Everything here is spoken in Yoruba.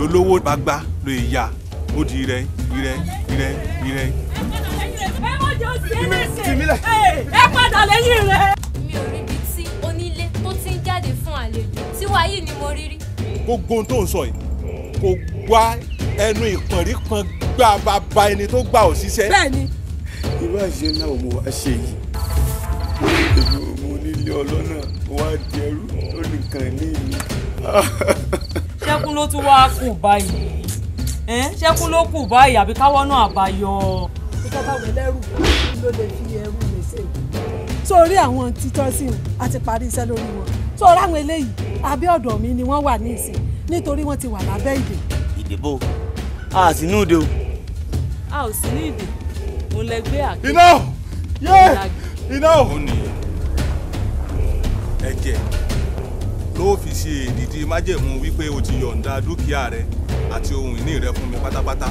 lólówó bá gbá ló yẹ ya ó di rẹ irẹ irẹ irẹ. ẹ mọ̀ jọ sí ẹ lẹ́sẹ̀ ẹ padà lẹ́yìn rẹ̀. mi ò rí ibi tí onílé tó ti ń jáde fún àlejò wàá yìí ni mo rí rí. gbogbo ohun tó ń sọ yìí kò gbá ẹnu ìpọ̀nrí kan gbá bàbá ẹni tó gbà ọ́ síṣẹ́. bẹ́ẹ̀ni irú àṣẹ náà mo wá ṣe yìí èmi ò mọ ọlọ́nà wá dẹrú nìkan ní mi. ṣẹ́kún ló tún wáá kù báyìí ṣẹ́kún ló kù báyìí àbí káwọ́ náà àbáyọ. ìjọba wẹ̀ lẹ́rù ló lè fi ẹrù lè ṣe. sórí àwọn títọ́ sí i a ti parí iṣẹ́ lórí wọn sórí àwọn eléyìí abẹ́ ọ̀dọ̀ mi ni wọ́n wà ní ìsìn nítorí wọ́n ti wà lábẹ́ ìdè. ìdìbò a sì ní òde o. a ò sí ní ìdè òun lẹ gbé àgbẹ̀. iná yé iná. Ló fi ṣe èdìdì májẹ̀mú wípé o ti yọ̀ǹda dúkìá rẹ àti ohun ìní rẹ fún mi pátápátá